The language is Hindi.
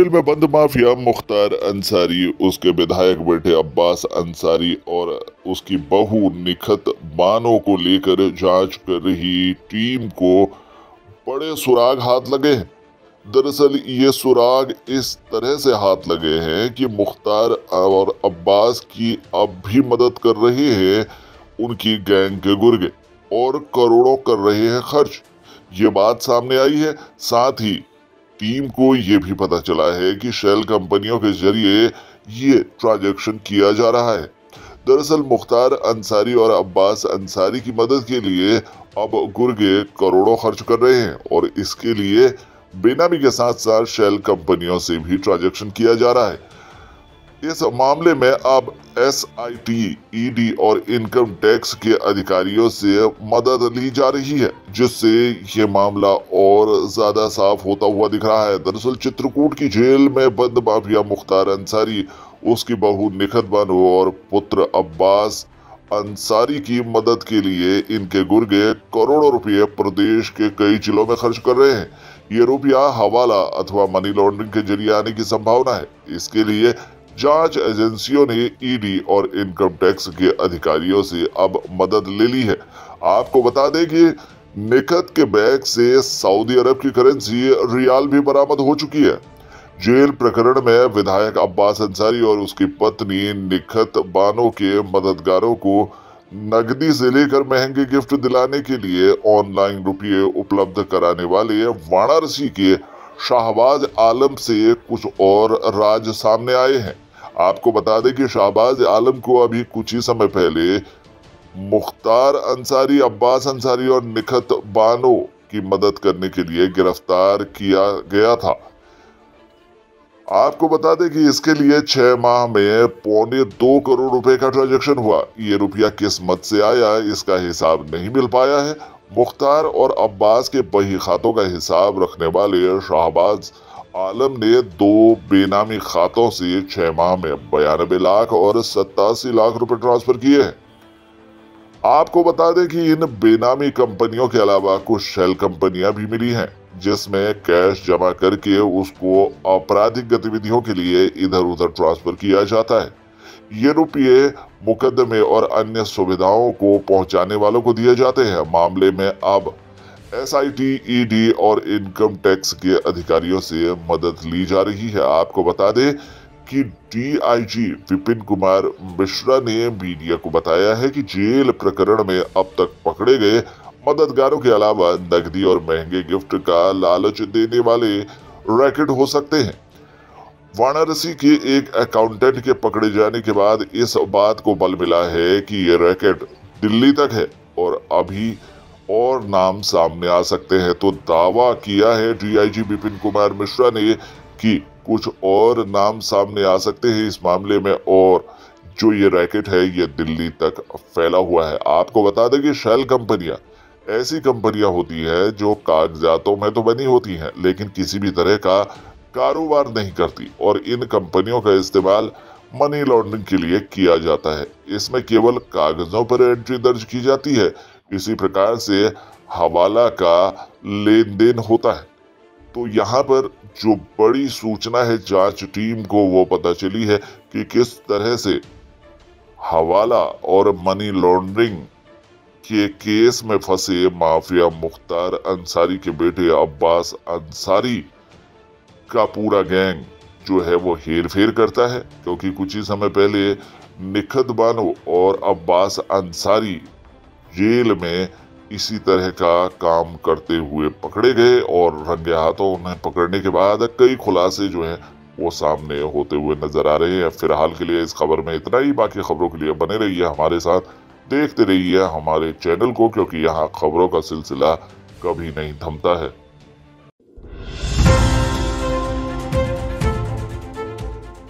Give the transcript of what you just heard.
जेल में बंद माफिया मुख्तार अंसारी, उसके विधायक बेटे अब्बास अंसारी और उसकी बहू निखत बानो को लेकर जाँच कर रही टीम को बड़े सुराग हाथ लगे हैं। दरअसल ये सुराग इस तरह से हाथ लगे हैं कि मुख्तार और अब्बास की अब भी मदद कर रहे हैं, उनकी गैंग के गुर्गे, और करोड़ों कर रहे हैं खर्च। ये बात सामने आई है, साथ ही टीम को ये भी पता चला है कि शेल कंपनियों के ज़रिए ये ट्रांजेक्शन किया जा रहा है। दरअसल मुख्तार अंसारी और अब्बास अंसारी की मदद के लिए अब गुर्गे करोड़ों खर्च कर रहे हैं और इसके लिए बेनामी के साथ साथ शेल कंपनियों से भी ट्रांजेक्शन किया जा रहा है। इस मामले में अब एस आई टी ईडी और इनकम टैक्स के अधिकारियों से मदद ली जा रही है, जिससे ये मामला और ज़्यादा साफ़ होता हुआ दिख रहा है। दरअसल चित्रकूट की जेल में बंद माफिया मुख्तार अंसारी, उसकी बहू निखत बानो और पुत्र अब्बास अंसारी की मदद के लिए इनके गुर्गे करोड़ों रुपए प्रदेश के कई जिलों में खर्च कर रहे हैं। ये रुपया हवाला अथवा मनी लॉन्ड्रिंग के ज़रिए आने की संभावना है। इसके लिए जाँच एजेंसियों ने ईडी और इनकम टैक्स के अधिकारियों से अब मदद ले ली है। आपको बता दें कि निखत के बैग से सऊदी अरब की करेंसी रियाल भी बरामद हो चुकी है। जेल प्रकरण में विधायक अब्बास अंसारी और उसकी पत्नी निखत बानो के मददगारों को नकदी से लेकर महँगे गिफ्ट दिलाने के लिए ऑनलाइन रुपये उपलब्ध कराने वाले वाराणसी के शाहबाज आलम से कुछ और राज सामने आए हैं। आपको बता दें कि शाहबाज आलम को अभी कुछ ही समय पहले मुख्तार अंसारी, अब्बास अंसारी और निखत बानो की मदद करने के लिए गिरफ़्तार किया गया था। आपको बता दें कि इसके लिए छह माह में पौने दो करोड़ रुपए का ट्रांजेक्शन हुआ। ये रुपया किस मत से आया, इसका हिसाब नहीं मिल पाया है मुख्तार और अब्बास के बही खातों का हिसाब रखने वाले शाहबाज आलम ने दो बेनामी खातों से छह माह में बयानबे लाख और सत्तासी लाख रुपए ट्रांसफ़र किए हैं। आपको बता दें कि इन बेनामी कंपनियों के अलावा कुछ शेल कंपनियाँ भी मिली हैं, जिसमें कैश जमा करके उसको आपराधिक गतिविधियों के लिए इधर उधर ट्रांसफ़र किया जाता है। ये रुपये मुकदमे और अन्य सुविधाओं को पहुँचाने वालों को दिए जाते हैं। मामले में अब एस आई टी और इनकम टैक्स के अधिकारियों से मदद ली जा रही है। आपको बता दें कि डीआईजी विपिन कुमार मिश्रा ने मीडिया को बताया है कि जेल प्रकरण में अब तक पकड़े गए मददगारों के अलावा नकदी और महँगे गिफ्ट का लालच देने वाले रैकेट हो सकते हैं। वाराणसी के एक अकाउंटेंट के पकड़े जाने के बाद इस बात को बल मिला है कि ये रैकेट दिल्ली तक है और अभी और नाम सामने आ सकते हैं। तो दावा किया है डीआईजी विपिन कुमार मिश्रा ने कि कुछ और नाम सामने आ सकते हैं इस मामले में और जो ये रैकेट है, ये दिल्ली तक फैला हुआ है। आपको बता दें कि शेल कंपनियाँ, ऐसी कंपनियाँ होती है जो कागजातों में तो बनी होती हैं, लेकिन किसी भी तरह का कारोबार नहीं करती और इन कंपनियों का इस्तेमाल मनी लॉन्ड्रिंग के लिए किया जाता है। इसमें केवल कागजों पर एंट्री दर्ज की जाती है। इसी प्रकार से हवाला का लेन देन होता है। तो यहाँ पर जो बड़ी सूचना है, जाँच टीम को वो पता चली है कि किस तरह से हवाला और मनी लॉन्ड्रिंग के केस में फंसे माफिया मुख्तार अंसारी के बेटे अब्बास अंसारी का पूरा गैंग जो है वो हेर फेर करता है, क्योंकि कुछ ही समय पहले निखत बानो और अब्बास अंसारी जेल में इसी तरह का काम करते हुए पकड़े गए और रंगे हाथों उन्हें पकड़ने के बाद कई खुलासे जो हैं वो सामने होते हुए नज़र आ रहे हैं। फ़िलहाल के लिए इस खबर में इतना ही। बाकी खबरों के लिए बने रहिए हमारे साथ। देखते रहिए हमारे चैनल को, क्योंकि यहाँ खबरों का सिलसिला कभी नहीं थमता है।